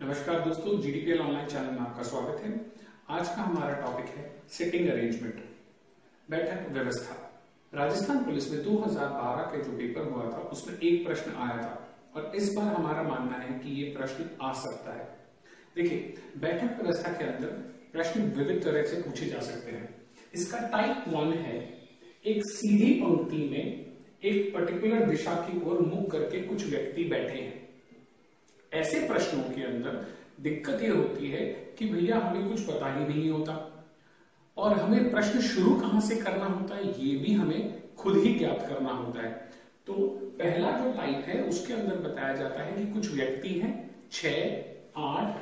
नमस्कार दोस्तों जीडीपीएल online channel में आपका स्वागत है। आज का हमारा टॉपिक है सिटिंग अरेंजमेंट बैठक व्यवस्था। राजस्थान पुलिस में 2012 के जो पेपर हुआ था, उसमें एक प्रश्न आया था और इस बार हमारा मानना है कि ये प्रश्न आ सकता है। देखिए, बैठक व्यवस्था के अंदर प्रश्न विविध तरह से पूछे जा सकते हैं। इसका टाइप वन है, एक सीधी पंक्ति में एक पर्टिकुलर दिशा की ओर मुख करके कुछ व्यक्ति बैठे हैं। ऐसे प्रश्नों के अंदर दिक्कत यह होती है कि भैया हमें कुछ पता ही नहीं होता। और हमें प्रश्न शुरू कहाँ से करना होता है, ये भी हमें खुद ही ज्ञात करना होता है। तो पहला जो टाइप है, उसके अंदर बताया जाता है कि कुछ व्यक्ति हैं छ आठ,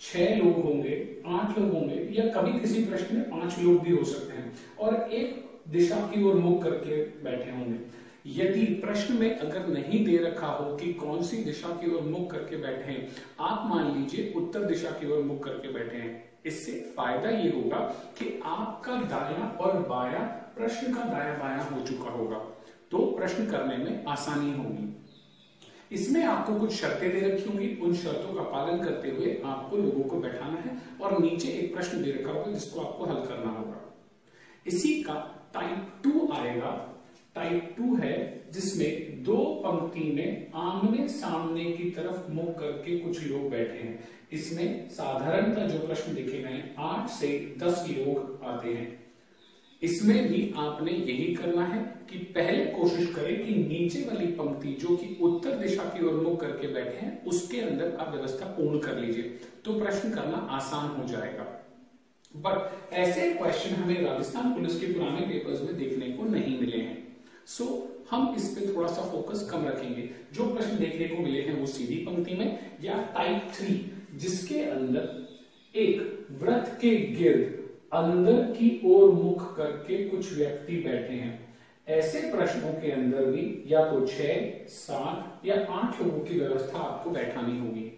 छह लोग होंगे, आठ लोग होंगे, या कभी किसी प्रश्न में पाँच लोग भी हो सकते हैं, और एक दिशा की ओर मुख करके बैठे होंगे। यदि प्रश्न में अगर नहीं दे रखा हो कि कौन सी दिशा की ओर मुख करके बैठे हैं, आप मान लीजिए उत्तर दिशा की ओर मुख करके बैठे हैं। इससे फ़ायदा ये होगा कि आपका दाया और बाया, प्रश्न का दाया बाया हो चुका होगा। तो प्रश्न करने में आसानी होगी। इसमें आपको कुछ शर्तें दे रखी होंगी। उन शर्तों का पालन करते हुए आपको लोगों को बैठाना है और नीचे एक प्रश्न दे रखा होगा जिसको आपको हल करना होगा। इसी का टाइप टू आएगा। टाइप टू है, जिसमें दो पंक्ति में आमने सामने की तरफ़ मुख करके कुछ लोग बैठे हैं। इसमें साधारणतः जो प्रश्न देखे गए आठ से दस लोग आते हैं। इसमें भी आपने यही करना है कि पहले कोशिश करें कि नीचे वाली पंक्ति, जो कि उत्तर दिशा की ओर मुख करके बैठे हैं, उसके अंदर आप व्यवस्था पूर्ण कर लीजिए तो प्रश्न करना आसान हो जाएगा। बट ऐसे क्वेश्चन हमें राजस्थान पुलिस के पुराने पेपर्स में देखने को नहीं मिले हैं। सो so, हम इस पे थोड़ा सा फोकस कम रखेंगे। जो प्रश्न देखने को मिले हैं वो सीधी पंक्ति में या टाइप थ्री जिसके अंदर एक व्रत के गिर्द अंदर की ओर मुख करके कुछ व्यक्ति बैठे हैं। ऐसे प्रश्नों के अंदर भी या तो छह सात या आठ लोगों की व्यवस्था आपको बैठानी होगी।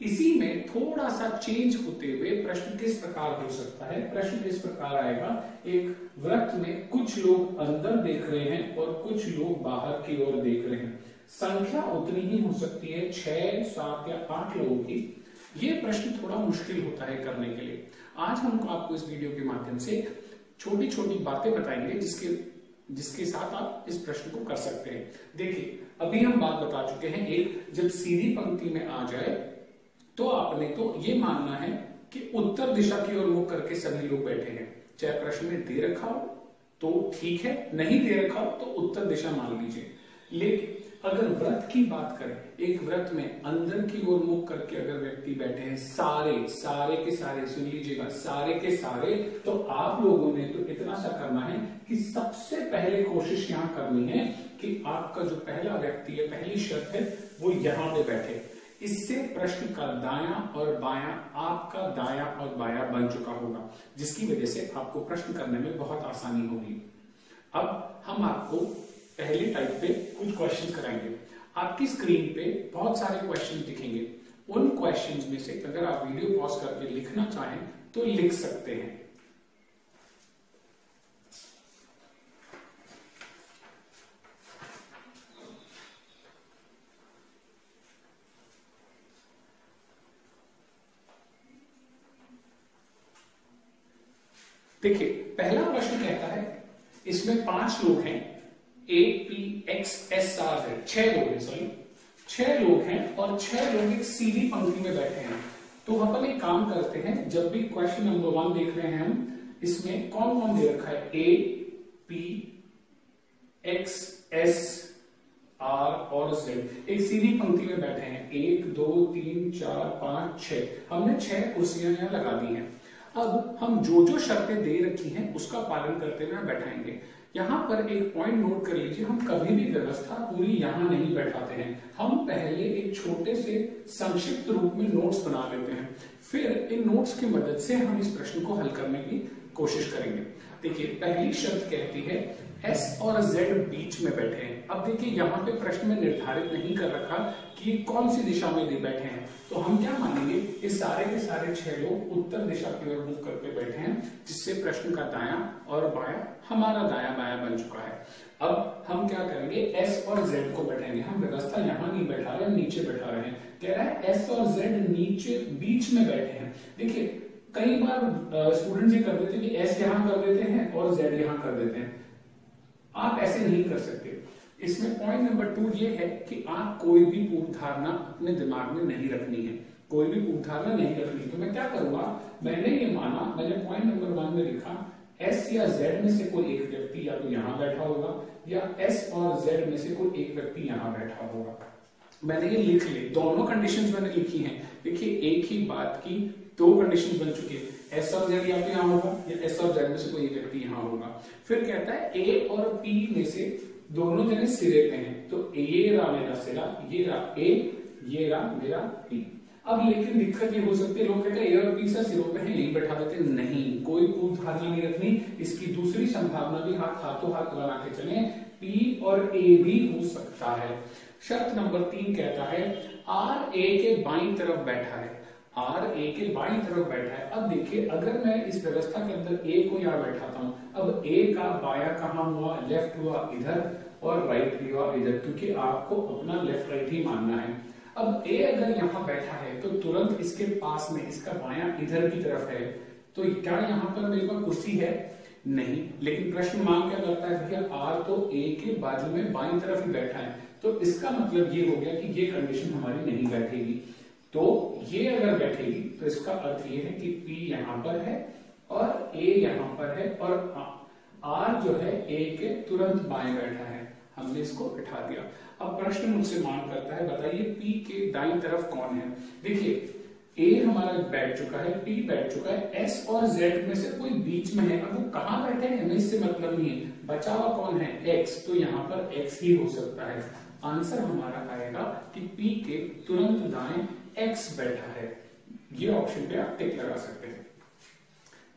इसी में थोड़ा सा चेंज होते हुए प्रश्न किस प्रकार हो सकता है? प्रश्न इस प्रकार आएगा, एक व्रत में कुछ लोग अंदर देख रहे हैं और कुछ लोग बाहर की ओर देख रहे हैं। संख्या उतनी ही हो सकती है, छह, सात या आठ लोगों की। ये प्रश्न थोड़ा मुश्किल होता है करने के लिए। आज हम आपको इस वीडियो के माध्यम से छोटी छोटी बातें बताएँगे जिसके जिसके साथ आप इस प्रश्न को कर सकते हैं। देखिए, अभी हम बात बता चुके हैं, एक जब सीधी पंक्ति में आ जाए तो आपने तो ये मानना है कि उत्तर दिशा की ओर मुख करके सभी लोग बैठे हैं। चाहे प्रश्न में दे रखा हो तो ठीक है। नहीं दे रखा हो तो उत्तर दिशा मान लीजिए। लेकिन अगर व्रत की बात करें, एक व्रत में अंदर की ओर मुख करके अगर व्यक्ति बैठे हैं, सारे सारे के सारे, सुन लीजिएगा, सारे के सारे तो आप लोगों ने तो इतना सा करना है कि सबसे पहले कोशिश यहाँ करनी है कि आपका जो पहला व्यक्ति है, पहली शर्त है, वो यहाँ पे बैठे। इससे प्रश्न का दाया और बाया, आपका दाया और बाया बन चुका होगा, जिसकी वजह से आपको प्रश्न करने में बहुत आसानी होगी। अब हम आपको पहले टाइप पे कुछ क्वेश्चन कराएँगे। आपकी स्क्रीन पे बहुत सारे क्वेश्चन दिखेंगे। उन क्वेश्चन में से अगर आप वीडियो पॉज करके लिखना चाहें तो लिख सकते हैं। देखिए, पहला प्रश्न कहता है, इसमें पाँच लोग हैं A P X S R है छह लोग हैं सॉरी छह लोग हैं और छह लोग एक सीधी पंक्ति में बैठे हैं। तो अपन एक काम करते हैं, जब भी क्वेश्चन नंबर वन देख रहे हैं हम, इसमें कौन कौन दे रखा है? A P X S R और जेड एक सीधी पंक्ति में बैठे हैं। एक, दो, तीन, चार, पाँच, छह। हमने छह कुर्सियाँ यहाँ लगा दी हैं। अब हम जो जो शर्तें दे रखी हैं, उसका पालन करते हुए बैठाएँगे। यहाँ पर एक पॉइंट नोट कर लीजिए, हम कभी भी व्यवस्था पूरी यहाँ नहीं बैठाते हैं। हम पहले एक छोटे से संक्षिप्त रूप में नोट्स बना लेते हैं। फिर इन नोट्स की मदद से हम इस प्रश्न को हल करने की कोशिश करेंगे। देखिए, पहली शर्त कहती है एस और जेड बीच में बैठे हैं। अब देखिए, यहाँ पे प्रश्न में निर्धारित नहीं कर रखा कि कौन सी दिशा में बैठे हैं। तो हम क्या मानेंगे? ये सारे के सारे छह लोग उत्तर दिशा की ओर मुख करके बैठे हैं, जिससे प्रश्न का दाया और बाया हमारा दाया बाया बन चुका है। अब हम क्या करेंगे? एस और जेड को बैठेंगे। हम व्यवस्था यहाँ नहीं बैठा रहे, नीचे बैठा रहे हैं। कह रहा है एस और जेड नीचे, बीच में बैठे हैं। देखिए, कई बार स्टूडेंट ये कर देते हैं कि एस यहाँ कर देते हैं और जेड यहाँ कर देते हैं। आप ऐसे नहीं कर सकते। इसमें पॉइंट नंबर टू ये है कि आप कोई भी पूर्व धारणा अपने दिमाग में नहीं रखनी है। कोई भी पूर्व धारणा नहीं रखनी तो मैं क्या करूँगा? मैंने ये माना, मैंने पॉइंट नंबर वन में लिखा एस या जेड में से कोई एक व्यक्ति या तो यहाँ बैठा होगा, या एस और जेड में से कोई एक व्यक्ति यहाँ बैठा होगा। मैंने ये लिख ली। दोनों कंडीशंस मैंने लिखी हैं। देखिए, एक ही बात की, दो कंडीशन बन चुकी है। एस और जेड या तो यहाँ होगा, या एस और जेड में से कोई व्यक्ति यहाँ होगा। फिर कहता है ए और पी में से दोनों जने सिरे पे हैं। तो ये रहा मेरा सिरा, ये रहा ए ये रहा मेरा पी अब लेकिन दिक्कत ये हो सकती है, लोग कहते हैं ए और पी से सिरों पे है यही बैठा देते, नहीं। कोई पूर्व धारणा नहीं रखनी, इसकी दूसरी संभावना भी हाथ हाथों हाथ बना के चले पी और ए भी हो सकता है। शर्त नंबर तीन कहता है आर ए के बाई तरफ़ बैठा है। आर ए के बाई तरफ़ बैठा है। अब देखिए, अगर मैं इस व्यवस्था के अंदर ए को यहाँ बैठाता हूँ, अब ए का बाया कहाँ हुआ? लेफ़्ट हुआ इधर और राइट भी हुआ इधर, क्योंकि आपको अपना लेफ़्ट राइट ही मानना है। अब ए अगर यहाँ बैठा है तो तुरंत इसके पास में इसका बाया इधर की तरफ़ है। तो क्या यहाँ पर मेरे पास कुर्सी है? नहीं। लेकिन प्रश्न मांग क्या करता है? भैया, आर तो ए के बाजू में बाई तरफ़ ही बैठा है। तो इसका मतलब ये हो गया कि ये कंडीशन हमारी नहीं बैठेगी। तो ये अगर बैठेगी तो इसका अर्थ ये है कि P यहाँ पर है और A यहाँ पर है और R जो है A के तुरंत बाएँ बैठा है। हमने इसको बिठा दिया। अब प्रश्न मुझसे मांग करता है, बताइए P के दाई तरफ़ कौन है? देखिए ए हमारा बैठ चुका है पी बैठ चुका है। एस और जेड में से कोई बीच में है। अब वो कहाँ बैठे हैं? हमें इससे मतलब नहीं है। बचा हुआ कौन है? एक्स तो यहाँ पर एक्स ही हो सकता है। आंसर हमारा आएगा कि पी के तुरंत दाएँ एक्स बैठा है। ये ऑप्शन पे आप टिक लगा सकते हैं।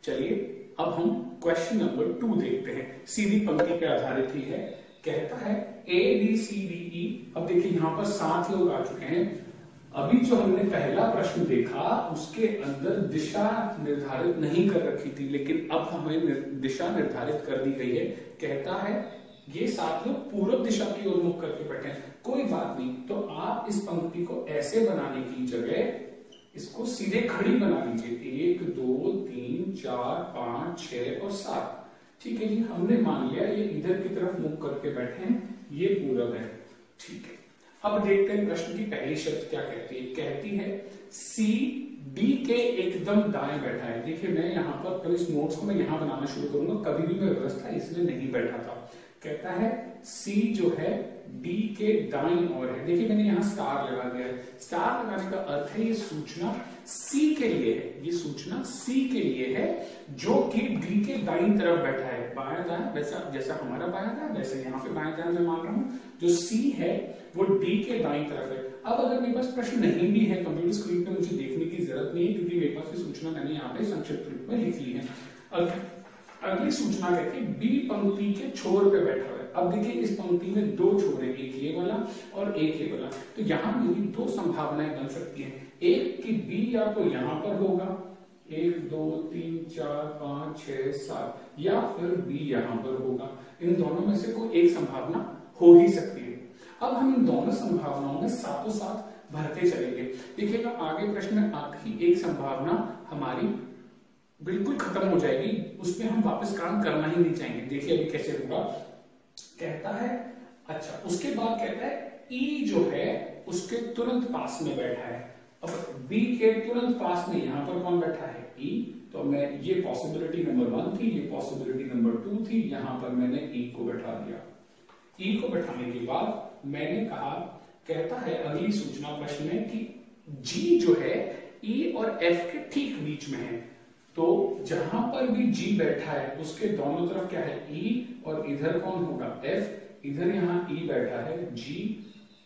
चलिए, अब हम क्वेश्चन नंबर टू देखते हैं। सीधी पंक्ति पे आधारित ही है। कहता है ए बी सी डी ई अब देखिए, यहाँ पर सात लोग आ चुके हैं। अभी जो हमने पहला प्रश्न देखा, उसके अंदर दिशा निर्धारित नहीं कर रखी थी, लेकिन अब हमें दिशा निर्धारित कर दी गई है। कहता है ये सात लोग पूर्व दिशा की ओर मुख करके बैठे हैं। कोई बात नहीं तो आप इस पंक्ति को ऐसे बनाने की जगह इसको सीधे खड़ी बना लीजिए एक, दो, तीन, चार, पाँच छ और सात। ठीक है जी, हमने मान लिया, ये इधर की तरफ़ मुख करके बैठे हैं, ये पूरब है। ठीक है, अब देखते हैं प्रश्न की पहली शर्त क्या कहती है। कहती है, सी, डी के एकदम दाएँ बैठा है। देखिए, मैं यहाँ पर तो इस नोट्स को मैं यहाँ बनाना शुरू करूँगा, कभी भी मैं व्यवस्था इसमें नहीं बैठा था। कहता है, सी जो है, डी के दाई और है. देखिए, मैंने यहाँ स्टार लगा दिया है। स्टार लगाने का अर्थ है ये सूचना सी के लिए है। ये सूचना सी के लिए है, जो कि डी के दाई तरफ़ बैठा है। बाया दाया वैसा, जैसा हमारा बाया दाया वैसे यहाँ पे बाया दाया मैं मान रहा हूँ। जो सी है, वो डी के दाई तरफ़ है। अब अगर मेरे पास प्रश्न नहीं भी है कंप्यूटर स्क्रीन पे मुझे देखने की ज़रूरत नहीं है, क्योंकि मेरे पास ये सूचना मैंने यहाँ पे संक्षिप्त रूप में लिख ली है। अगली सूचना है बी पंक्ति के छोर पे बैठा हुआ है। अब देखिए, इस पंक्ति में दो छोर है, एक ये वाला और एक ये वाला। तो यहाँ मेरी दो संभावनाएँ बन सकती हैं। एक की बी या तो यहाँ पर होगा। एक, दो, तीन, चार, पाँच, छह, सात, या फिर बी यहाँ पर होगा। इन दोनों में से कोई एक संभावना हो ही सकती है। अब हम इन दोनों संभावनाओं में सातों साथ भरते चलेंगे। देखिएगा, आगे प्रश्न में आपकी एक संभावना हमारी बिल्कुल खत्म हो जाएगी। उसमें हम वापस काम करना ही नहीं चाहेंगे। देखिए अभी कैसे होगा। कहता है अच्छा उसके बाद कहता है, ई जो है, उसके तुरंत पास में बैठा है। अब बी के तुरंत पास में यहाँ पर कौन बैठा है? ई। तो मैं, ये पॉसिबिलिटी नंबर वन थी, ये पॉसिबिलिटी नंबर टू थी, यहाँ पर मैंने ई को बैठा दिया। ई को बैठाने के बाद मैंने कहा, कहता है अगली सूचना प्रश्न में कि जी जो है, ई और एफ़ के ठीक बीच में है। तो जहाँ पर भी जी बैठा है, उसके दोनों तरफ़ क्या है? E और इधर कौन होगा? एफ़ इधर यहाँ e बैठा है जी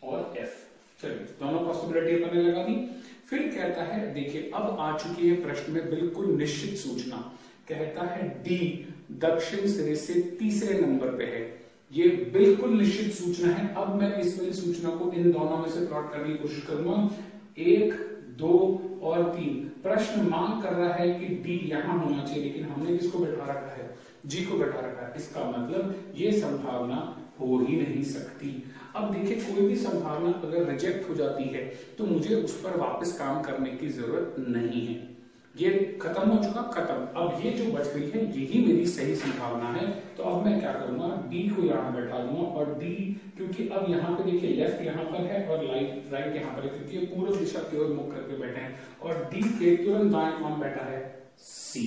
और एफ़ चलिए, दोनों पॉसिबिलिटी अपने लगा दी। फिर कहता है, देखिए, अब आ चुकी है प्रश्न में बिल्कुल निश्चित सूचना। कहता है डी दक्षिण सिरे से तीसरे नंबर पे है। ये बिल्कुल निश्चित सूचना है। अब मैं इस वाली सूचना को इन दोनों में से प्लॉट करने की कोशिश करूँगा। एक दो और तीन। प्रश्न मांग कर रहा है कि डी यहाँ होना चाहिए, लेकिन हमने किसको बैठा रखा है? जी को बैठा रखा है। इसका मतलब ये संभावना हो ही नहीं सकती। अब देखिए, कोई भी संभावना अगर रिजेक्ट हो जाती है तो मुझे उस पर वापस काम करने की ज़रूरत नहीं है। ये खत्म हो चुका, खत्म। अब ये जो बच गई है, यही मेरी सही संभावना है। तो अब मैं क्या करूँगा? डी को यहाँ बैठा दूँगा और डी क्योंकि अब यहाँ पे देखिए लेफ़्ट यहाँ पर है और लाइट राइट यहाँ पर है, क्योंकि ये पूर्व दिशा की ओर मुख करके बैठे हैं। और डी के तुरंत दाएँ कौन बैठा है सी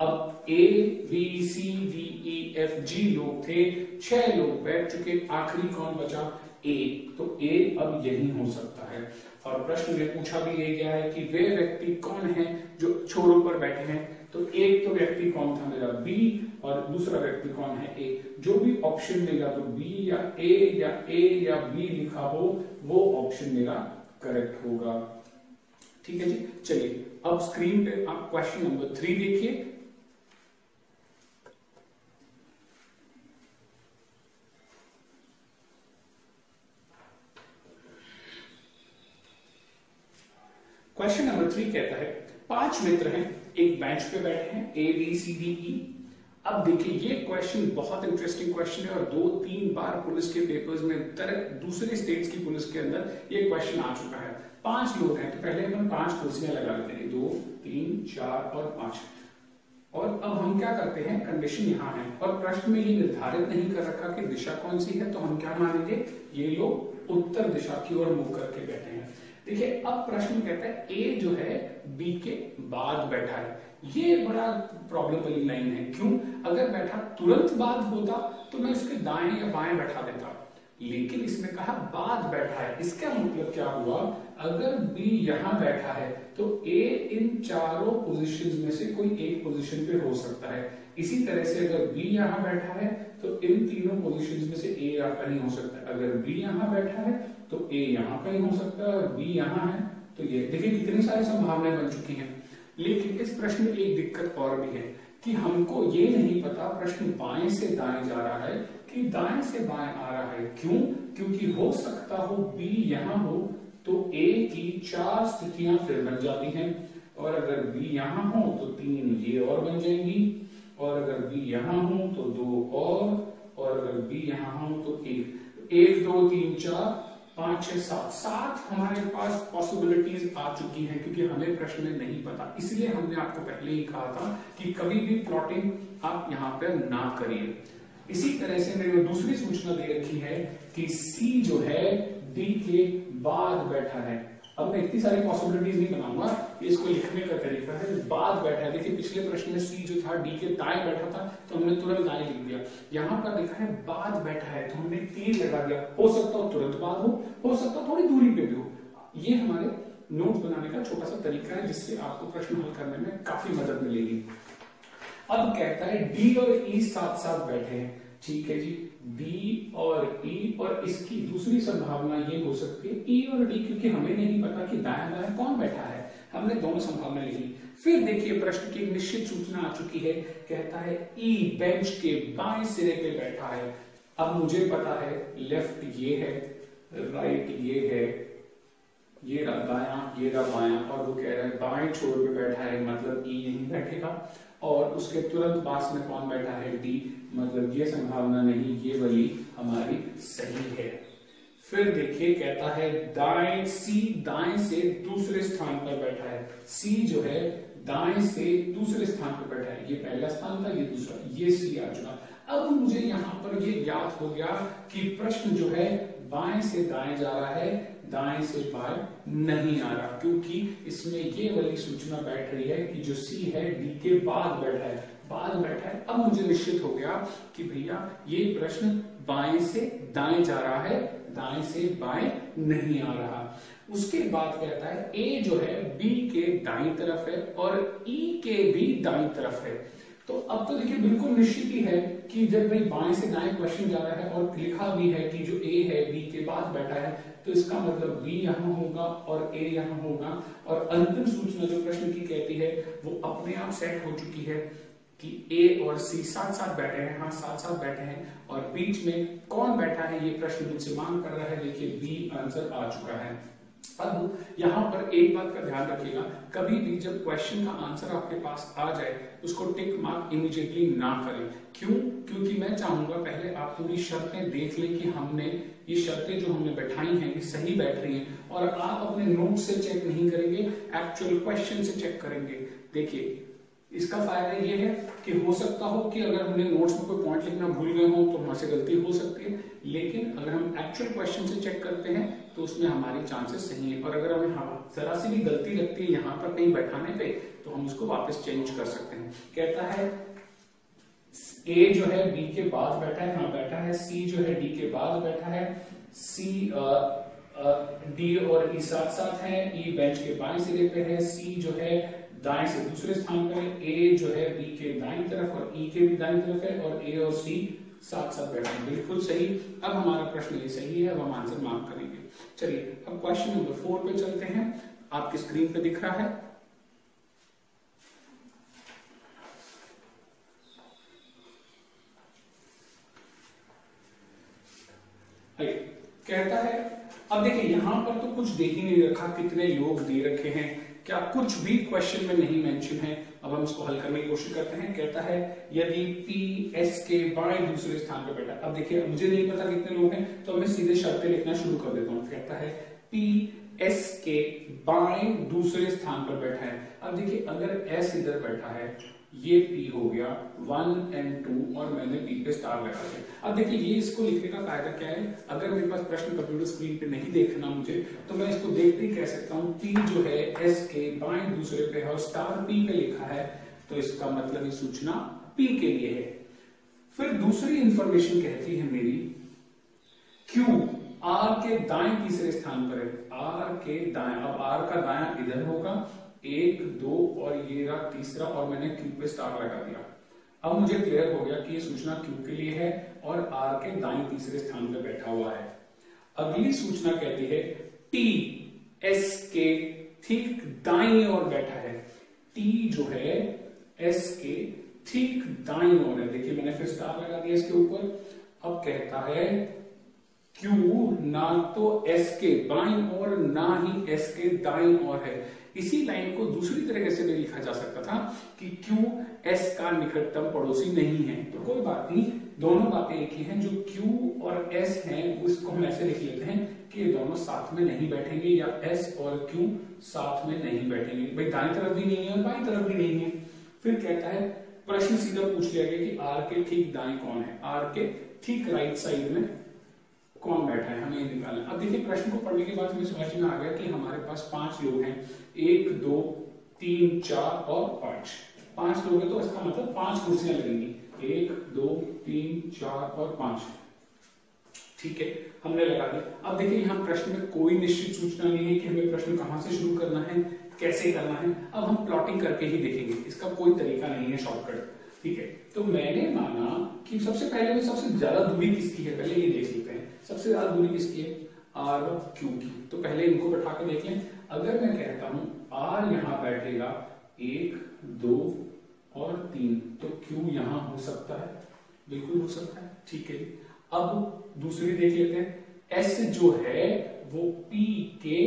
अब A B C D E F G लोग थे, छह लोग बैठ चुके, आखिरी कौन बचा ए तो ए अब यही हो सकता है। और प्रश्न में पूछा भी ये गया है कि वे व्यक्ति कौन है जो छोरों पर बैठे हैं? तो एक तो व्यक्ति कौन था मेरा? बी, और दूसरा व्यक्ति कौन है? ए। जो भी ऑप्शन मिलेगा तो बी या ए या ए या बी लिखा हो, वो ऑप्शन मेरा करेक्ट होगा। ठीक है जी? चलिए, अब स्क्रीन पे आप क्वेश्चन नंबर थ्री देखिए। क्वेश्चन नंबर थ्री कहता है, पाँच मित्र हैं, एक बेंच पे बैठे हैं ए बी सी डी ई अब देखिए, ये क्वेश्चन बहुत इंटरेस्टिंग क्वेश्चन है और दो, तीन बार पुलिस के पेपर्स में दूसरे स्टेट्स की पुलिस के अंदर ये क्वेश्चन आ चुका है। पाँच लोग हैं तो पहले हम पाँच कुर्सियाँ लगा लेते हैं। दो, तीन, चार और पाँच। और अब हम क्या करते हैं कंडीशन यहाँ है। और प्रश्न में ये निर्धारित नहीं कर रखा कि दिशा कौन सी है तो हम क्या मानेंगे, ये लोग उत्तर दिशा की ओर मुख करके बैठे हैं। देखिए, अब प्रश्न कहता है ए जो है बी के बाद बैठा है। ये बड़ा प्रॉब्लम वाली लाइन है। क्यों? अगर बैठा तुरंत बाद होता तो मैं इसके दाएँ या बाएँ बैठा देता। लेकिन इसमें कहा बाद बैठा है। इसका मतलब क्या हुआ? अगर बी यहाँ बैठा है तो ए इन चारों पोजीशंस में से कोई एक पोजीशन पे हो सकता है। इसी तरह से अगर बी यहाँ बैठा है तो इन तीनों पोजीशंस में से ए या कहीं हो सकता अगर बी यहाँ बैठा है तो ए यहाँ कहीं हो सकता है और बी यहाँ है। तो ये, देखिए कितनी सारी संभावनाएँ बन चुकी हैं। लेकिन इस प्रश्न में एक दिक्कत और भी है कि हमको ये नहीं पता प्रश्न बाएँ से दाएँ जा रहा है कि दाएँ से बाएँ आ रहा है। क्यों? क्योंकि हो सकता हो बी यहाँ हो तो ए की चार स्थितियाँ फिर बन जाती हैं। और अगर बी यहाँ हो तो तीन ये और बन जाएँगी। और अगर बी यहाँ हो तो दो और। और अगर बी यहाँ हो तो एक। एक, दो, तीन, चार। पाँच छह सात सात हमारे पास पॉसिबिलिटीज आ चुकी हैं क्योंकि हमें प्रश्न में नहीं पता। इसलिए हमने आपको पहले ही कहा था कि कभी भी प्लॉटिंग आप यहाँ पर ना करिए। इसी तरह से मैंने दूसरी सूचना दे रखी है कि सी जो है डी के बाद बैठा है। अब मैं इतनी सारी पॉसिबिलिटीज नहीं बनाऊँगा इसको लिखने का तरीका है। बाद बैठा है। देखिए, पिछले प्रश्न में सी जो था डी के दाएँ बैठा था तो हमने तुरंत दाएँ लिख दिया। यहाँ पर लिखा है, बाद बैठा है तो हमने तीन लगा दिया। हो सकता हो तुरंत बाद हो हो सकता हो थोड़ी दूरी पे भी हो। ये हमारे नोट बनाने का छोटा सा तरीका है, जिससे आपको प्रश्न हल करने में काफ़ी मदद मिलेगी। अब कहता है डी और ई e साथ साथ बैठे हैं। ठीक है जी। बी और ई e और इसकी दूसरी संभावना ये हो सकती है ई e और डी क्योंकि हमें नहीं पता कि दाया दाया कौन बैठा है। हमने दोनों संभावना लिखी फिर देखिए प्रश्न की निश्चित सूचना आ चुकी है। कहता है ई e बेंच के बाएँ सिरे पे बैठा है। अब मुझे पता है लेफ़्ट ये है राइट ये है। ये रहा दाया, ये रहा बाया, और वो कह रहा है, बाएँ छोर पे बैठा है मतलब ई यहीं बैठेगा। और उसके तुरंत पास में कौन बैठा है? डी मतलब ये संभावना नहीं, ये वाली हमारी सही है। फिर देखिए, कहता है, दाएँ सी, दाएँ से दूसरे स्थान पर बैठा है। सी जो है, दाएँ से दूसरे स्थान पर बैठा है। ये पहला स्थान था, ये दूसरा, ये सी आ चुका। अब मुझे यहाँ पर ये ज्ञात हो गया कि प्रश्न जो है, बाएँ से दाएँ जा रहा है दाएँ से बाएँ नहीं आ रहा, क्योंकि इसमें ये वाली सूचना बैठ रही है कि जो सी है डी के बाद बैठा है। बाद बैठा है। अब मुझे निश्चित हो गया कि भैया, ये प्रश्न बाएँ से दाएँ जा रहा है, दाएँ से बाएँ नहीं आ रहा। उसके बाद कहता है ए जो है बी के दाई तरफ़ है और ई e के भी दाई तरफ़ है। तो अब तो देखिए, बिल्कुल निश्चित ही है कि जब भाई बाएँ से दाएँ क्वेश्चन जा रहा है और लिखा भी है कि जो ए है बी के बाद बैठा है तो इसका मतलब बी यहाँ होगा और ए यहाँ होगा। और अंतिम सूचना जो प्रश्न की कहती है, वो अपने आप सेट हो चुकी है कि ए और सी साथ साथ बैठे हैं हाँ साथ साथ बैठे हैं और बीच में कौन बैठा है, ये प्रश्न मुझसे मांग कर रहा है, देखिए बी आंसर आ चुका है। अब यहाँ पर एक बात का ध्यान रखिएगा। कभी भी जब क्वेश्चन का आंसर आपके पास आ जाए, उसको टिक मार्क इमीडिएटली ना करें। क्यों? क्योंकि मैं चाहूँगा पहले आप पूरी शर्तें देख लें कि हमने, ये शर्तें जो हमने बैठाई हैं, ये सही बैठ रही हैं। और आप अपने नोट से चेक नहीं करेंगे एक्चुअल क्वेश्चन से चेक करेंगे। देखिए इसका फ़ायदा ये है कि हो सकता हो कि अगर हमने नोट्स में कोई पॉइंट लिखना भूल गए हो तो हमारे गलती हो सकती है लेकिन अगर हम एक्चुअल क्वेश्चन से चेक करते हैं तो उसमें हमारे चांसेस सही है। और अगर हमें हाँ, जरा सी भी गलती लगती है यहाँ पर कहीं बैठाने पे तो हम उसको वापस चेंज कर सकते हैं। कहता है ए जो है बी के बाद बैठा है हाँ बैठा है। सी जो है डी के बाद बैठा है। सी डी और ई e साथ साथ है। ई बेंच के बाएँ सिरे पे है। सी जो है दाएँ से दूसरे स्थान पर है। ए जो है बी के दाई तरफ़ और ई e के भी दाई तरफ़ है और ए और सी साथ साथ बैठे हैं। बिल्कुल सही। अब हमारा प्रश्न ये सही है, अब हम आंसर मार्क करेंगे। चलिए, अब क्वेश्चन नंबर फोर पे चलते हैं। आपकी स्क्रीन पे दिख रहा है। कहता है, अब देखिए, यहाँ पर तो कुछ देख ही नहीं रखा कितने योग दे रखे हैं। क्या कुछ भी क्वेश्चन में नहीं मेंशन है? अब हम इसको हल करने की कोशिश करते हैं। कहता है, यदि पी एस के बाएँ दूसरे स्थान पर बैठा अब देखिए मुझे नहीं पता कितने लोग हैं तो मैं सीधे शब्द लिखना शुरू कर देता हूँ। कहता है पी एस के बाएँ दूसरे स्थान पर बैठा है। अब देखिए, अगर एस इधर बैठा है ये P हो गया वन एंड टू और मैंने P पे स्टार लगा दिया। अब देखिए, ये इसको लिखने का फ़ायदा क्या है? अगर मेरे पास प्रश्न कंप्यूटर स्क्रीन पे नहीं देखना मुझे तो मैं इसको देखते ही कह सकता हूँ, P जो है S के बाएँ दूसरे पे है और स्टार P पे लिखा है तो इसका मतलब ये सूचना P के लिए है। फिर दूसरी इंफॉर्मेशन कहती है मेरी क्यू आर के दाएँ तीसरे स्थान पर है। आर के दाएँ, अब आर का दाया इधर होगा एक, दो और ये रहा तीसरा और मैंने क्यू पे स्टार लगा दिया। अब मुझे क्लियर हो गया कि ये सूचना क्यू के लिए है और आर के दाई तीसरे स्थान पर बैठा हुआ है। अगली सूचना कहती है टी एस के ठीक दाई ओर बैठा है। टी जो है एस के ठीक दाई और है। देखिए, मैंने फिर स्टार लगा दिया इसके ऊपर। अब कहता है क्यू ना तो एस के बाई और ना ही एस के दाई और है। इसी लाइन को दूसरी तरीके से भी लिखा जा सकता था कि क्यू एस का निकटतम पड़ोसी नहीं है। तो कोई बात नहीं, दोनों बातें एक ही जो क्यू और एस हैं, उसको हम ऐसे लिख लेते हैं कि ये दोनों साथ में नहीं बैठेंगे या एस और क्यू साथ में नहीं बैठेंगे। भाई दाई तरफ़ भी नहीं है और बाई तरफ़ भी नहीं है। फिर कहता है, प्रश्न सीधा पूछ लिया गया कि आर के ठीक दाएँ कौन है? आर के ठीक राइट साइड में कौन बैठा है? हमें निकालना अब देखिए, प्रश्न को पढ़ने के बाद हमें समझ में आ गया कि हमारे पास पाँच लोग हैं। एक, दो, तीन, चार और पाँच। पाँच लोग तो इसका मतलब पाँच कुर्सियाँ लगेंगी। एक, दो, तीन, चार और पाँच। ठीक है, हमने लगा दिया। अब देखिए, यहाँ प्रश्न में कोई निश्चित सूचना नहीं है कि हमें प्रश्न कहाँ से शुरू करना है, कैसे करना है। अब हम प्लॉटिंग करके ही देखेंगे। इसका कोई तरीका नहीं है शॉर्टकट ठीक है तो मैंने माना कि सबसे पहले में सबसे ज़्यादा दूरी किसकी है? पहले ये देख लेते हैं। सबसे ज़्यादा दूरी किसकी है? आर क्यू की। तो पहले इनको बैठा के देख लें। अगर मैं कहता हूँ आर यहाँ बैठेगा, एक, दो और तीन तो क्यू यहाँ हो सकता है? बिल्कुल हो सकता है, ठीक है अब दूसरी देख लेते हैं। एस जो है, वो पी के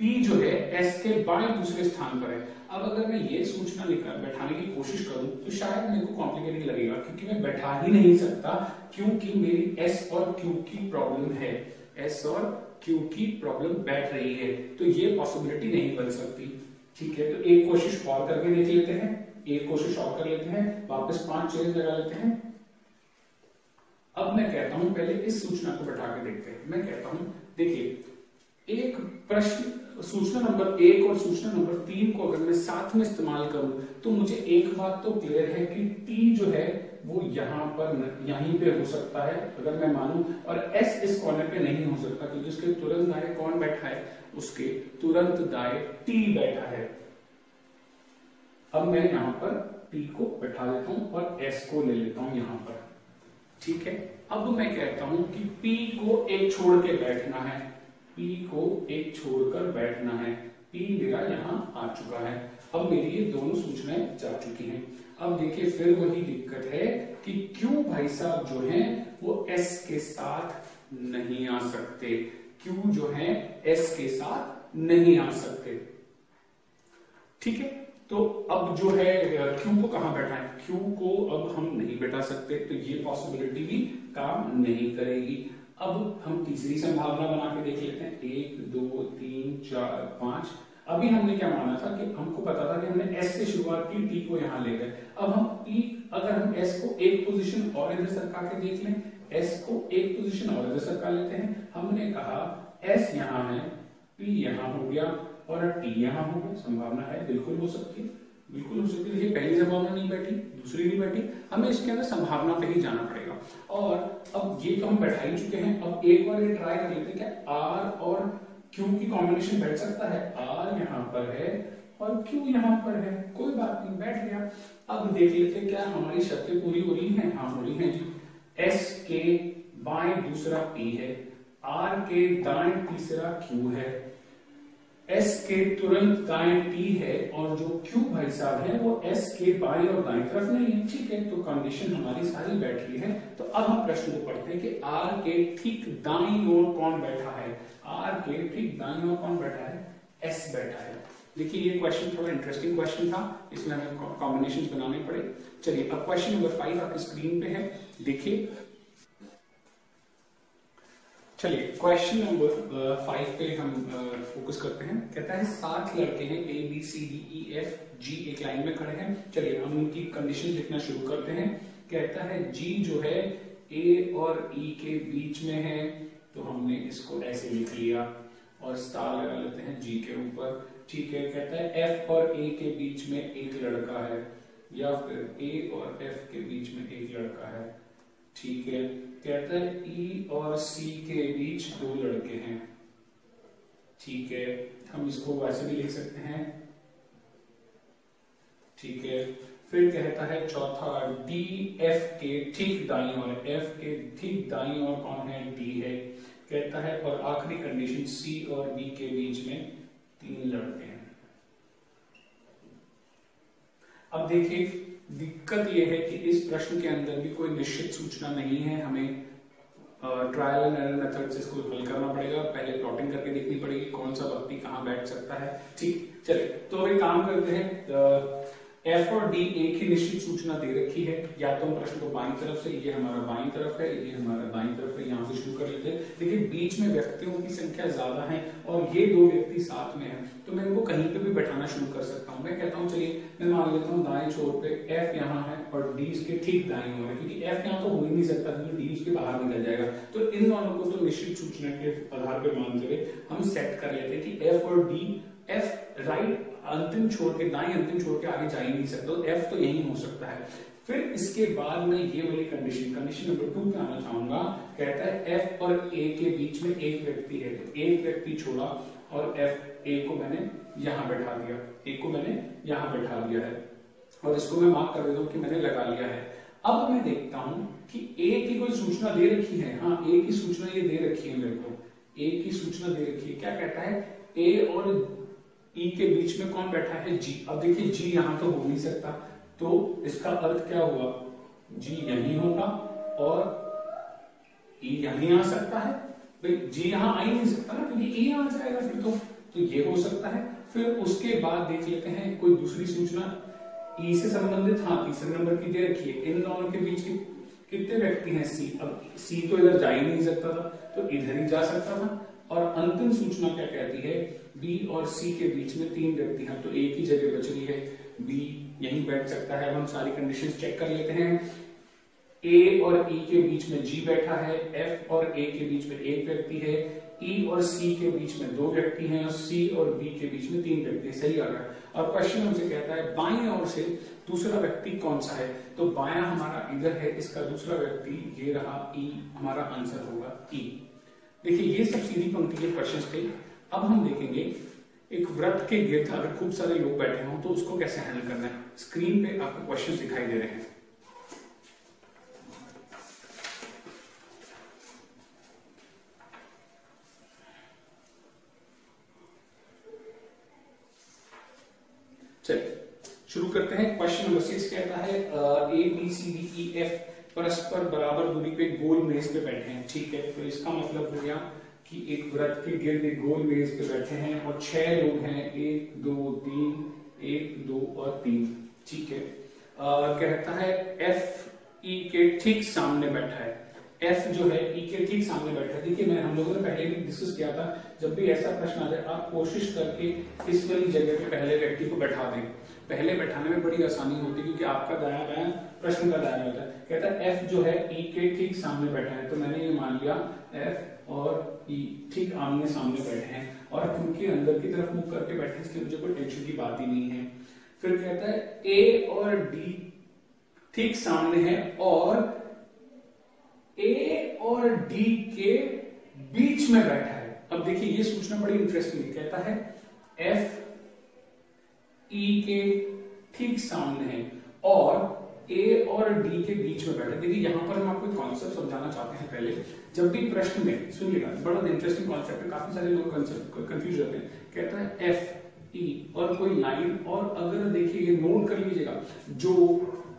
पी जो है एस के बाएँ दूसरे स्थान पर है। अब अगर मैं ये सूचना लेकर बैठाने की कोशिश करूँ तो शायद मेरे को कॉम्प्लिकेटेड लगेगा, क्योंकि मैं बैठा ही नहीं सकता, क्योंकि मेरी एस और क्यू की प्रॉब्लम है। एस और क्यू की प्रॉब्लम बैठ रही है तो ये पॉसिबिलिटी नहीं बन सकती। ठीक है तो एक कोशिश और करके देख लेते हैं, एक कोशिश और कर लेते हैं, वापस पाँच चेंज लगा लेते हैं। अब मैं कहता हूँ, पहले इस सूचना को बैठा के देखते हैं। मैं कहता हूँ, देखिए, एक प्रश्न, सूचना नंबर एक और सूचना नंबर तीन को अगर मैं साथ में इस्तेमाल करूँ तो मुझे एक बात तो क्लियर है कि टी जो है वो यहाँ पर यहीं पे हो सकता है, अगर मैं मानू। और एस इस कॉर्नर पे नहीं हो सकता, क्योंकि उसके तुरंत दाएँ कौन बैठा है? उसके तुरंत दाएँ टी बैठा है। अब मैं यहाँ पर टी को बैठा देता हूँ और एस को ले लेता हूँ यहाँ पर। ठीक है? अब मैं कहता हूँ कि पी को एक छोड़ के बैठना है। पी को एक छोड़कर बैठना है। पी मेरा यहाँ आ चुका है। अब मेरी ये दोनों सूचनाएँ जा चुकी हैं। अब देखिए फिर वही दिक्कत है कि क्यों भाई साहब जो है वो एस के साथ नहीं आ सकते? क्यों जो है एस के साथ नहीं आ सकते? ठीक है? तो अब जो है, क्यू को कहाँ बैठा है? क्यू को अब हम नहीं बैठा सकते? तो ये पॉसिबिलिटी भी काम नहीं करेगी। अब हम तीसरी संभावना बना के देख लेते हैं। एक, दो, तीन, चार, पाँच अभी हमने क्या माना था कि हमको पता था कि हमने एस से शुरुआत की टी को यहाँ ले गए। अब हम पी अगर हम एस को एक पोजीशन और इधर सरका के देख लें एस को एक पोजीशन और इधर सरका लेते हैं। हमने कहा एस यहाँ है पी यहाँ हो गया और टी यहाँ हो गया। संभावना है, बिल्कुल हो सकती है। बिल्कुल हो सकती है। पहली संभावना नहीं बैठी, दूसरी नहीं बैठी। हमें इसके अंदर संभावना पे ही जाना पड़ेगा। और अब ये तो हम बैठा ही चुके हैं। अब एक बार ये ट्राई कर लेते हैं क्या आर और क्यू की कॉम्बिनेशन बैठ सकता है? आर यहाँ पर है और क्यू यहाँ पर है। कोई बात नहीं, बैठ गया। अब देख लेते क्या हमारी शर्तें पूरी हो रही हैं। हाँ हो रही हैं जी। एस के बाएँ दूसरा पी है। आर के दाएँ तीसरा क्यू है। एस के तुरंत दाएँ टी है और जो क्यू भाई साहब है, वो एस के बाएँ और दाएँ तरफ़ नहीं है। ठीक है तो कंडीशन हमारी सारी बैठ रही है। तो अब हम प्रश्न को पढ़ते हैं कि आर के ठीक दाई ओर कौन बैठा है? आर के ठीक दाई ओर कौन बैठा है? एस बैठा है। देखिए ये क्वेश्चन थोड़ा इंटरेस्टिंग क्वेश्चन था। इसमें हमें कॉम्बिनेशन बनाने पड़े। चलिए अब क्वेश्चन नंबर फाइव आपकी स्क्रीन पे है। देखिए। चलिए क्वेश्चन नंबर फाइव पे हम फोकस uh, करते हैं। कहता है सात लड़के हैं A B C D E F G एक लाइन में खड़े हैं। चलिए हम उनकी कंडीशन लिखना शुरू करते हैं। कहता है जी जो है ए और ई e के बीच में है। तो हमने इसको ऐसे लिख लिया और स्टार लगा लेते हैं जी के ऊपर। ठीक है, कहता है एफ़ और ए के बीच में एक लड़का है या फिर ए और एफ़ के बीच में एक लड़का है। ठीक है, कहता है ई e और सी के बीच दो लड़के हैं। ठीक है, हम इसको वैसे भी लिख सकते हैं। ठीक है, फिर कहता है चौथा डी एफ़ के ठीक दाई और एफ़ के ठीक दाई और कौन है? डी है। कहता है, और आखिरी कंडीशन सी और बी के बीच में तीन लड़के हैं. अब देखिए, दिक्कत यह है कि इस प्रश्न के अंदर भी कोई निश्चित सूचना नहीं है। हमें ट्रायल एंड एरर मेथड से इसको हल करना पड़ेगा। पहले प्लॉटिंग करके देखनी पड़ेगी कौन सा व्यक्ति कहाँ बैठ सकता है। ठीक, चलिए तो अभी काम करते हैं एफ़ और डी एक ही निश्चित सूचना दे रखी है। या तो हम प्रश्न को बाई तरफ़ से, ये हमारा बाई तरफ़ है, ये हमारा दाई तरफ़ है, यहाँ से शुरू कर लेते हैं। देखिए बीच में व्यक्तियों की संख्या ज़्यादा है और ये दो व्यक्ति साथ में है तो मैं इनको कहीं पे भी बैठाना शुरू कर सकता हूँ। मैं कहता हूँ, चलिए, मैं मान लेता हूँ दाएँ छोर पे एफ़ यहाँ है और डी इसके ठीक दाएँ हो है, क्योंकि एफ़ यहाँ तो हो ही नहीं सकता, क्योंकि डी उसके बाहर निकल जाएगा। तो इन दोनों को तो निश्चित सूचना के आधार पर मानते हुए हम सेट कर लेते हैं कि एफ़ और डी एफ़ राइट अंतिम छोड़ के दाएँ, अंतिम छोड़ के आगे जा ही नहीं सकता एफ़ तो यही हो सकता है। फिर इसके बाद में ये वाली कंडीशन कंडीशन नंबर टू पे आना चाहूँगा। कहता है एफ़ और ए के बीच में एक व्यक्ति है तो एक व्यक्ति छोड़ा और एफ़ ए को मैंने यहाँ बैठा दिया। ए को मैंने यहाँ बैठा दिया है। और इसको मैं मार्क कर देता हूँ कि मैंने लगा लिया है। अब मैं देखता हूँ कि ए की कोई सूचना दे रखी है। हाँ ए की सूचना ये दे रखी है मेरे को। ए की सूचना दे रखी है। क्या कहता है? ए और ई e के बीच में कौन बैठा है? जी अब देखिए जी यहाँ तो हो नहीं सकता। तो इसका अर्थ क्या हुआ? जी यही होगा और ई e यही आ सकता है। भाई जी यहाँ आ ही नहीं सकता ना, क्योंकि ई e आ जाएगा फिर तो। तो ये हो सकता है। फिर उसके बाद देख लेते हैं, कोई दूसरी सूचना। ई से संबंधित हाँ तीसरे नंबर की दे रखी है। इन दोनों के बीच की कितने व्यक्ति हैं? सी अब सी तो इधर जा ही नहीं सकता था तो इधर ही जा सकता था। और अंतिम सूचना क्या कहती है? बी और सी के बीच में तीन व्यक्ति हैं तो एक ही जगह बच रही है। बी यहीं बैठ सकता है। अब हम सारी कंडीशन चेक कर लेते हैं। ए और ई e के बीच में जी बैठा है एफ़ और ए के बीच में एक व्यक्ति है ई e और सी के बीच में दो व्यक्ति हैं और सी और बी के बीच में तीन व्यक्ति सही आ रहा है। और क्वेश्चन हमसे कहता है बाएँ ओर से दूसरा व्यक्ति कौन सा है? तो बाया हमारा इधर है इसका दूसरा व्यक्ति ये रहा ई e, हमारा आंसर होगा ई देखिए ये सब सीधी पंक्ति के क्वेश्चन थे। अब हम देखेंगे, एक व्रत के गिर्द अगर खूब सारे लोग बैठे हों तो उसको कैसे हैंडल करना है? स्क्रीन पे आपको क्वेश्चन दिखाई दे रहे हैं। शुरू करते हैं। क्वेश्चन नंबर सिक्स कहता है A B C D E F परस्पर बराबर दूरी पे गोल मेज पे बैठे हैं। ठीक है तो इसका मतलब हो गया कि एक व्रत के गिर्द गोल मेज पे बैठे हैं और छह लोग हैं। एक दो तीन एक दो और तीन। ठीक है। आ, कहता है एफ़ ई e के ठीक सामने बैठा है। एफ़ जो है ई e के ठीक सामने बैठा है। देखिए मैं हम लोगों ने पहले भी डिस्कस किया था जब भी ऐसा प्रश्न आ जाए आप कोशिश करके इस वाली जगह पे पहले व्यक्ति को बैठा दें। पहले बैठाने में बड़ी आसानी होती है क्योंकि आपका दाया बाया प्रश्न का दाया होता है। कहता है एफ़ जो है ई e के ठीक सामने बैठा है। तो मैंने ये मान लिया एफ़ और ठीक आमने सामने बैठे हैं और उनके अंदर की तरफ़ मुख करके बैठे इसलिए मुझे कोई टेंशन की बात ही नहीं है। फिर कहता है, ए और डी ठीक सामने है और ए और डी के बीच में बैठा है। अब देखिए, ये सूचना बड़ी इंटरेस्टिंग कहता है, एफ़ ई के ठीक सामने है और ए और डी के बीच में बैठे देखिए, यहाँ पर हम आपको कॉन्सेप्ट समझाना चाहते हैं पहले। जब भी प्रश्न में, सुनिएगा बड़ा इंटरेस्टिंग कॉन्सेप्ट है, काफ़ी सारे लोग कंफ्यूज होते हैं। कहता है एफ़ ई e और कोई लाइन और अगर देखिए, ये नोट कर लीजिएगा, जो,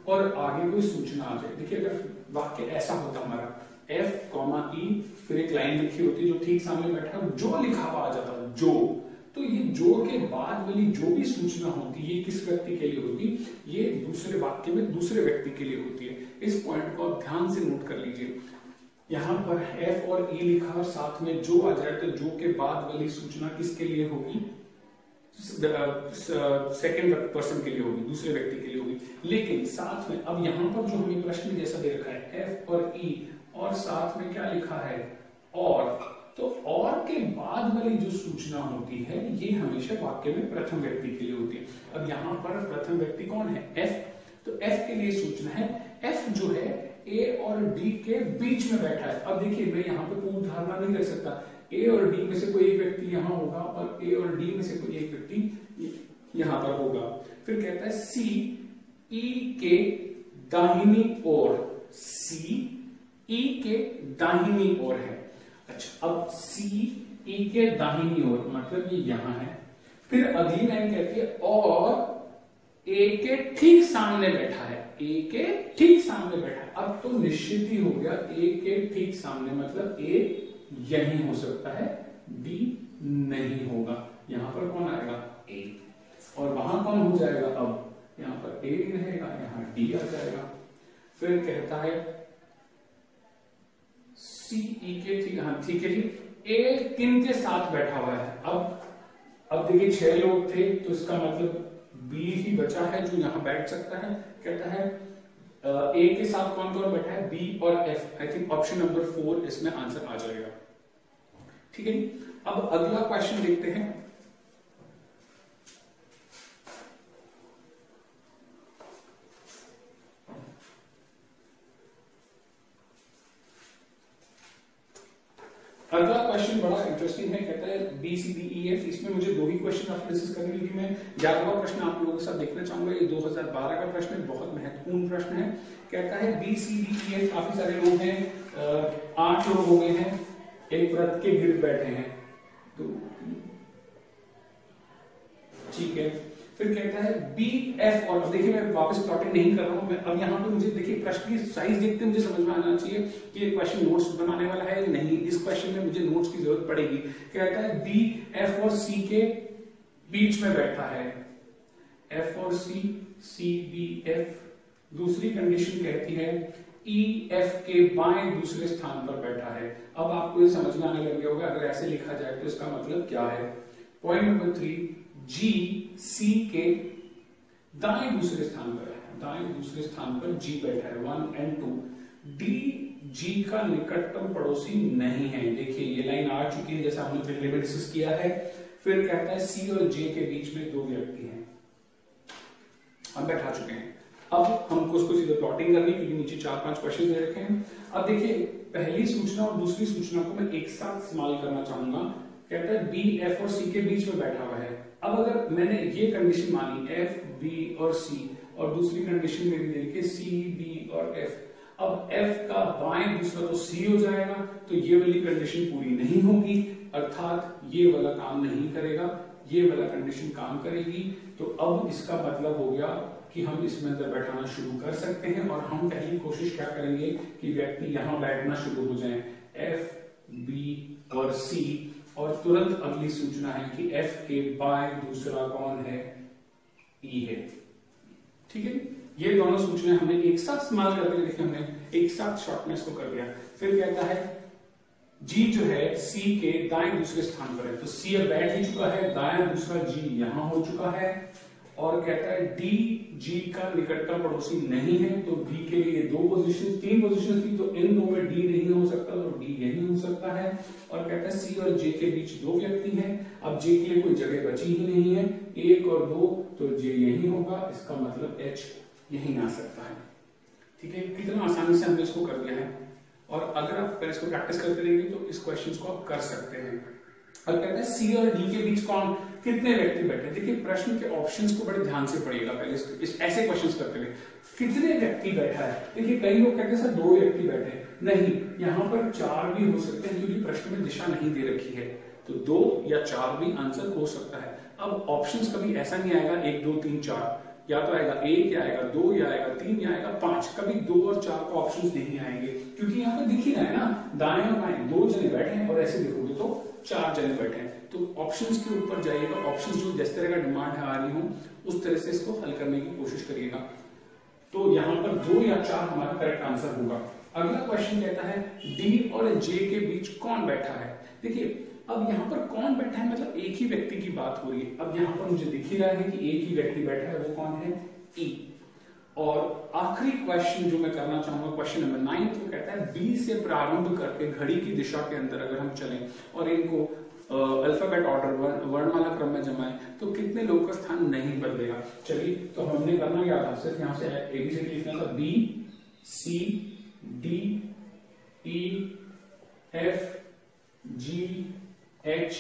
और आगे कोई सूचना आ जाए। देखिए, अगर वाक्य ऐसा होता हमारा एफ़ कॉमा ई फिर एक लाइन लिखी होती जो ठीक सामने बैठा, जो लिखा हुआ आ जाता जो तो ये जो के बाद वाली जो भी सूचना होती है किस व्यक्ति के लिए होती? ये दूसरे वाक्य में दूसरे व्यक्ति के लिए होती है। इस पॉइंट को आप ध्यान से नोट कर लीजिए। यहाँ पर एफ़ और ई लिखा और साथ में जो आ जाए तो जो के बाद वाली सूचना किसके लिए होगी? सेकेंड पर्सन के लिए होगी दूसरे व्यक्ति के लिए होगी। लेकिन साथ में अब यहाँ पर जो हमें प्रश्न जैसा दे रखा है एफ़ और ई e, और साथ में क्या लिखा है? और। तो और के बाद वाली जो सूचना होती है ये हमेशा वाक्य में प्रथम व्यक्ति के लिए होती है। अब यहाँ पर प्रथम व्यक्ति कौन है? एफ़। तो एफ़ के लिए सूचना है। एफ़ जो है ए और डी के बीच में बैठा है। अब देखिए, मैं यहाँ पर पूर्ण धारणा नहीं कर सकता। ए और डी में से कोई एक व्यक्ति यहाँ होगा और ए और डी में से कोई एक व्यक्ति यहाँ पर होगा। फिर कहता है सी ई e के दाहिनी ओर सी ई e के दाहिनी ओर है। अच्छा अब सी ई e के दाहिनी ओर मतलब ये यहाँ है। फिर अगली लाइन कहती है, और ए के ठीक सामने बैठा है। ए के ठीक सामने बैठा है। अब तो निश्चित ही हो गया ए के ठीक सामने मतलब ए यही हो सकता है डी नहीं होगा। यहाँ पर कौन आएगा? ए और वहाँ कौन हो जाएगा अब? यहाँ पर ए नहीं रहेगा, यहाँ डी आ जाएगा। फिर कहता है सी ई के ठीक हाँ ठीक है जी ए किन के साथ बैठा हुआ है? अब अब देखिए, छह लोग थे तो इसका मतलब बी ही बचा है जो यहाँ बैठ सकता है, कहता है ए के साथ कौन कौन बैठा है? बी और F I think option number four इसमें आंसर आ जाएगा। ठीक है? अब अगला क्वेश्चन देखते हैं अगला क्वेश्चन बड़ा इंटरेस्टिंग है, कहता है B C D E F इसमें मुझे दो ही क्वेश्चन आप डिस्कस करने क्योंकि मैं ग्यारहवा प्रश्न आप लोगों के साथ देखना चाहूँगा। ये 2012 का प्रश्न है, बहुत महत्वपूर्ण प्रश्न है। कहता है B C D E F काफ़ी सारे लोग हैं आठ लोग हो गए हैं, एक व्रत के गिर बैठे हैं। तो ठीक है। फिर कहता है बी एफ़ और देखिए मैं वापस प्लॉटिंग नहीं कर रहा हूँ। मैं अब यहाँ पे मुझे देखिए प्रश्न की साइज़ देखते मुझे समझ में आना चाहिए कि ये क्वेश्चन नोट्स बनाने वाला है या नहीं। इस क्वेश्चन में मुझे नोट्स की ज़रूरत पड़ेगी। कहता है बी एफ़ और सी के बीच में बैठा है। एफ़ और सी सी बी एफ़ दूसरी कंडीशन कहती है ई e, एफ़ के बाएँ दूसरे स्थान पर बैठा है। अब आपको ये समझ में आने लग गया होगा अगर ऐसे लिखा जाए तो इसका मतलब क्या है? Point number three G C के दाएँ दूसरे स्थान पर है। दाएँ दूसरे स्थान पर जी बैठा है। One and two D G का निकटतम पड़ोसी नहीं है। देखिए, ये लाइन आ चुकी है, जैसा हमने पहले में डिस्कस किया है। फिर कहता है सी और जे के बीच में दो व्यक्ति हैं। हम बैठा चुके हैं। अब हमको उसको सीधे प्लॉटिंग करनी क्योंकि नीचे चार पाँच क्वेश्चन दे रखे हैं। अब देखिए, पहली सूचना और दूसरी सूचना को मैं एक साथ इस्तेमाल करना चाहूँगा। कहता है बी एफ़ और सी के बीच में बैठा हुआ है। अब अगर मैंने ये कंडीशन मानी एफ़ बी और सी और दूसरी कंडीशन मेरी दे रखी सी बी और एफ़ अब एफ़ का बाएँ दूसरा तो सी हो जाएगा तो ये वाली कंडीशन पूरी नहीं होगी। अर्थात ये वाला काम नहीं करेगा, ये वाला कंडीशन काम करेगी। तो अब इसका मतलब हो गया कि हम इसमें अंदर बैठाना शुरू कर सकते हैं, और हम पहली कोशिश क्या करेंगे कि व्यक्ति यहाँ बैठना शुरू हो जाए। एफ़ बी और सी और तुरंत अगली सूचना है कि एफ़ के बाय दूसरा कौन है? ई e है। ठीक है? ये दोनों सूचना हमने एक साथ इस्तेमाल करके देखिए हमने एक साथ शॉर्टनेस को कर दिया। फिर कहता है जी जो है सी के दाएँ दूसरे स्थान पर है। तो सी अब बैठ ही चुका है, दाएँ दूसरा जी यहाँ हो चुका है। और कहता है डी जी का निकटतम पड़ोसी नहीं है तो बी के लिए दो पोजीशन तीन पोजीशन थी तो इन दो में डी नहीं हो सकता तो डी यही हो सकता है। और कहता है सी और जे के बीच दो व्यक्ति हैं, अब जे के लिए कोई जगह बची ही नहीं है, एक और दो तो जे यही होगा, इसका मतलब एच यही आ सकता है। ठीक है, कितना आसानी से हमने इसको कर दिया है। और अगर आप पहले इसको प्रैक्टिस करते रहेंगे तो इस क्वेश्चन को आप कर सकते हैं। अब कहते हैं सी और डी के बीच कौन कितने व्यक्ति बैठे देखिए, प्रश्न के ऑप्शंस को बड़े ध्यान से पढ़िएगा पहले ऐसे क्वेश्चंस करते हुए। कितने व्यक्ति बैठा है? देखिए, कई लोग कहते हैं, सर, दो व्यक्ति बैठे नहीं, यहाँ पर चार भी हो सकते हैं, क्योंकि प्रश्न में दिशा नहीं दे रखी है। तो दो या चार भी आंसर हो सकता है। अब ऑप्शन कभी ऐसा नहीं आएगा, एक, दो, तीन, चार। या तो आएगा एक, या आएगा दो, या आएगा तीन, या आएगा पाँच। कभी दो और चार को ऑप्शन नहीं आएँगे, क्योंकि यहाँ पर दिख ही रहा है ना, दाएँ और बाएँ, दो जने बैठे हैं और ऐसे देखोगे तो चार जने बैठे हैं। तो ऑप्शंस के ऊपर जाइएगा। ऑप्शंस जो जिस तरह का डिमांड है, आ रही हो, उस तरह से इसको हल करने की कोशिश करिएगा। तो यहाँ पर दो या चार हमारा करेक्ट आंसर होगा। अगला क्वेश्चन कहता है डी और जे के बीच कौन बैठा है? देखिए, अब यहाँ पर कौन बैठा है मतलब एक ही व्यक्ति की बात हो रही है। अब यहाँ पर मुझे दिख ही रहा है कि एक ही व्यक्ति बैठा है, वो कौन है? ई e. और आखिरी क्वेश्चन जो मैं करना चाहूँगा क्वेश्चन नंबर नाइन वो कहता है बी से प्रारंभ करके घड़ी की दिशा के अंदर अगर हम चलें और इनको अल्फ़ाबेट ऑर्डर वर्णमाला क्रम में जमाए तो कितने लोगों का स्थान नहीं बदलेगा चलिए तो हमने करना क्या था सिर्फ़ यहाँ से एबीसीडी लिखना था B C D E F G H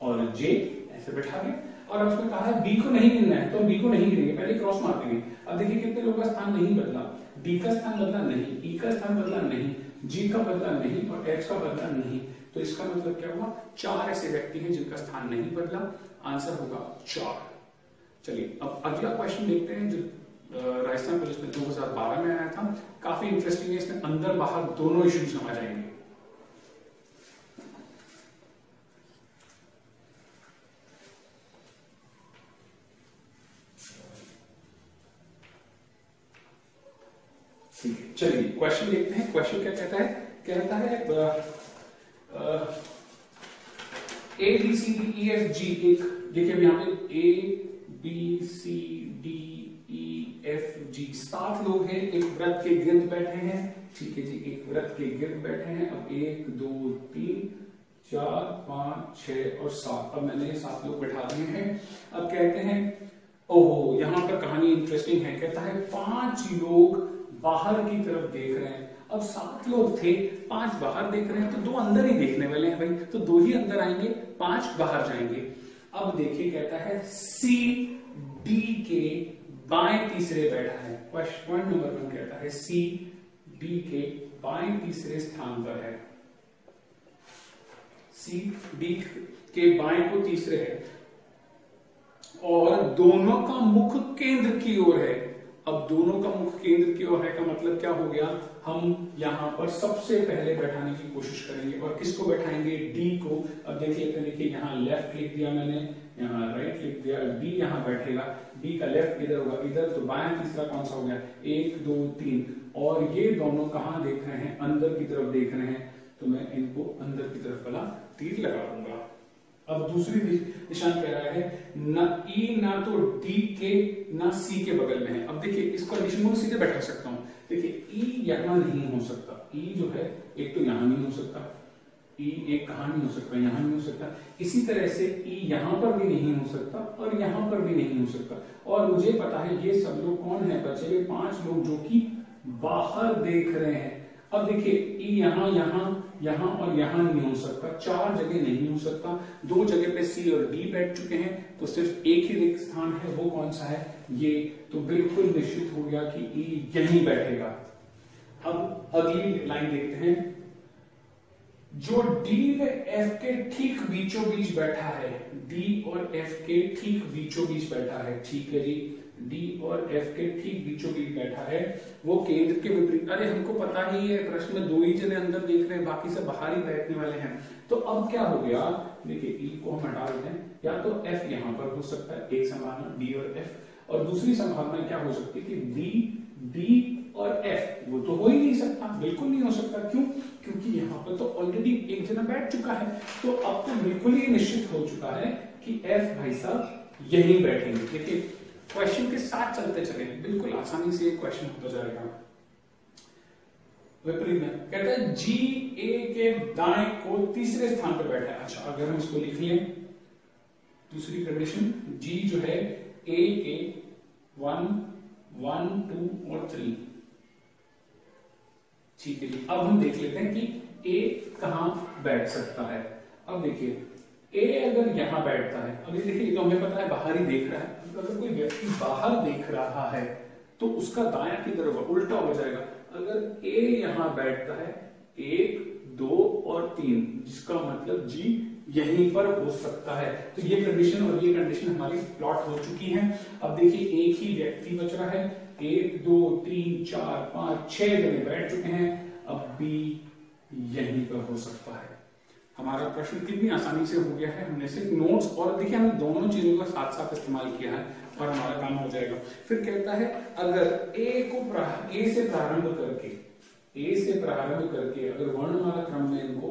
और जे ऐसे बैठा दें और अब उसमें कहा है बी को नहीं गिनना है तो बी को नहीं गिनेंगे पहले क्रॉस मार देंगे अब देखिए कितने लोगों का स्थान नहीं बदला डी का स्थान बदला नहीं ई e का स्थान बदला नहीं जी का बदला नहीं और एच का बदला नहीं तो इसका मतलब क्या हुआ? चार ऐसे व्यक्ति हैं जिनका स्थान नहीं बदला। आंसर होगा चार। चलिए, अब अगला क्वेश्चन देखते हैं जो राजस्थान पुलिस में 2012 में आया था। काफ़ी इंटरेस्टिंग है, इसमें अंदर बाहर दोनों इश्यू समझ आएँगे चलिए क्वेश्चन देखते हैं। क्वेश्चन क्या कहता है? कहता है A B C D E F G एक, देखिए यहाँ पे A B C D E F G सात लोग हैं, एक व्रत के गिर्द बैठे हैं, ठीक है जी, एक व्रत के गिर्द बैठे हैं, अब एक, दो, तीन, चार, पाँच छ और सात, अब मैंने सात लोग बैठा दिए हैं, अब कहते हैं, ओहो, यहाँ पर कहानी इंटरेस्टिंग है, कहता है, पाँच लोग बाहर की तरफ़ देख रहे हैं अब सात लोग थे, पाँच बाहर देख रहे हैं तो दो अंदर ही देखने वाले हैं भाई तो दो ही अंदर आएँगे, पाँच बाहर जाएँगे। अब देखिए कहता है सी डी के बाएँ तीसरे बैठा है। क्वेश्चन नंबर वन कहता है सी डी के बाएँ तीसरे स्थान पर है। सी डी के बाएँ को तीसरे है। और दोनों का मुख केंद्र की ओर है। अब दोनों का मुख्य केंद्र की ओर है का मतलब क्या हो गया? हम यहाँ पर सबसे पहले बैठाने की कोशिश करेंगे। और किसको बैठाएँगे? डी को। अब देख लेते हैं देखिए, यहाँ लेफ़्ट लिख दिया मैंने, यहाँ राइट लिख दिया। डी यहाँ बैठेगा। डी का लेफ़्ट इधर होगा। इधर तो बाया तीसरा कौन सा हो गया? एक, दो, तीन। और ये दोनों कहाँ देख रहे हैं? अंदर की तरफ़ देख रहे हैं। तो मैं इनको अंदर की तरफ़ वाला तीर लगा दूँगा। अब दूसरी निशान कह रहा है, न ई e ना तो डी के ना सी के बगल में है। अब देखिए, इस कंडीशन को सीधे बैठा सकता हूँ। देखिए ई e यहाँ नहीं हो सकता। ई e जो है, एक तो यहाँ नहीं हो सकता। ई एक कहा नहीं हो सकता, यहाँ नहीं हो सकता। इसी तरह से ई यहाँ पर भी नहीं हो सकता और यहाँ पर भी नहीं हो सकता। और मुझे पता है, ये सब लोग कौन है? बच्चे पाँच लोग जो कि बाहर देख रहे हैं। अब देखिए ई यहाँ यहाँ यहाँ और यहाँ नहीं हो सकता। चार जगह नहीं हो सकता। दो जगह पे सी और डी बैठ चुके हैं तो सिर्फ़ एक ही रिक्त स्थान है वो कौन सा है? ये। तो बिल्कुल निश्चित हो गया कि ई e, यहीं बैठेगा। अब अगली लाइन देखते हैं। जो डी व एफ़ के ठीक बीचों बीच बैठा है डी और एफ़ के ठीक बीचों बीच बैठा है। ठीक है जी। डी और एफ़ के ठीक बीचों बीच बैठा है, वो केंद्र के विपरीत। अरे, हमको पता ही है, प्रश्न में दो ही जने अंदर देख रहे हैं, बाकी सब बाहर ही बैठने वाले हैं। तो अब क्या हो गया? देखिए ई e को हम हटा देते हैं। या तो एफ़ यहाँ पर हो सकता है, एक संभावना डी और एफ़ और दूसरी संभावना क्या हो सकती है कि डी डी और एफ़ वो तो हो ही नहीं सकता, बिल्कुल नहीं हो सकता। क्यों? क्योंकि यहाँ पर तो ऑलरेडी एक जना बैठ चुका है। तो अब तो बिल्कुल ही निश्चित हो चुका है कि एफ़ भाई साहब यही बैठेंगे। देखिए क्वेश्चन के साथ चलते चले। बिल्कुल आसानी से क्वेश्चन होता जाएगा। विपरीत में कहता है जी ए के दाएँ को तीसरे स्थान पर बैठा है। अच्छा अगर हम इसको लिख लें, दूसरी कंडीशन जी जो है ए के वन वन टू और थ्री ठीक है अब हम देख लेते हैं कि ए कहाँ बैठ सकता है। अब देखिए ए अगर यहाँ बैठता है अभी देखिए तो हमें पता है, बाहर ही देख रहा है। अगर कोई व्यक्ति बाहर देख रहा है तो उसका दाया की तरफ़ उल्टा हो जाएगा। अगर ए यहाँ बैठता है, एक, दो और तीन, जिसका मतलब जी यहीं पर हो सकता है। तो ये कंडीशन और ये कंडीशन हमारी प्लॉट हो चुकी है। अब देखिए, एक ही व्यक्ति बच रहा है। एक, दो, तीन, चार, पाँच, छह जने बैठ चुके हैं। अब बी यहीं पर हो सकता है। हमारा प्रश्न कितनी आसानी से हो गया है? हमने सिर्फ़ नोट्स और देखिए, हमने दोनों चीज़ों का साथ साथ इस्तेमाल किया है और हमारा काम हो जाएगा। फिर कहता है, अगर ए को ए से प्रारंभ करके ए से प्रारंभ करके अगर वर्णमाला क्रम में इनको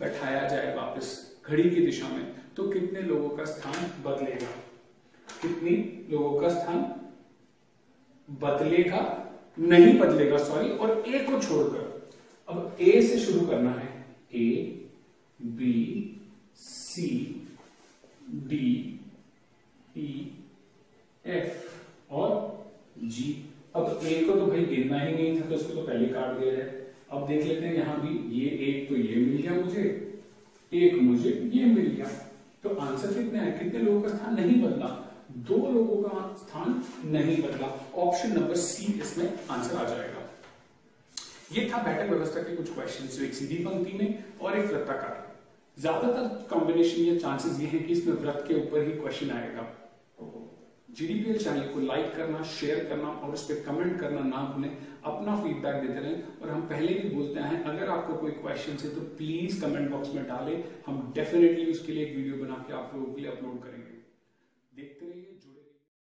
बैठाया जाए वापस घड़ी की दिशा में तो कितने लोगों का स्थान बदलेगा? कितनी लोगों का स्थान बदलेगा? नहीं बदलेगा सॉरी और ए को छोड़कर। अब ए से शुरू करना है। A B C D E F और जी अब ए को तो भाई गिनना ही नहीं था तो उसको तो पहले काट दिया जाए। अब देख लेते हैं यहाँ भी ये एक तो ये मिल गया मुझे, एक मुझे ये मिल गया। तो आंसर कितने आए कितने लोगों का स्थान नहीं बदला? दो लोगों का स्थान नहीं बदला। ऑप्शन नंबर सी इसमें आंसर आ जाएगा। ये था बैठक व्यवस्था के कुछ क्वेश्चन एक सीधी पंक्ति में और एक वृत्ताकार ज़्यादातर कॉम्बिनेशन या चांसेस ये है कि इसमें व्रत के ऊपर ही क्वेश्चन आएगा। जीडीपीएल चैनल को लाइक करना शेयर करना और उस पर कमेंट करना ना भूलें। अपना फीडबैक देते रहें और हम पहले भी बोलते हैं, अगर आपको कोई क्वेश्चन है तो प्लीज़ कमेंट बॉक्स में डालें। हम डेफिनेटली उसके लिए एक वीडियो बना के आप लोगों के लिए अपलोड करेंगे। देखते रहिए।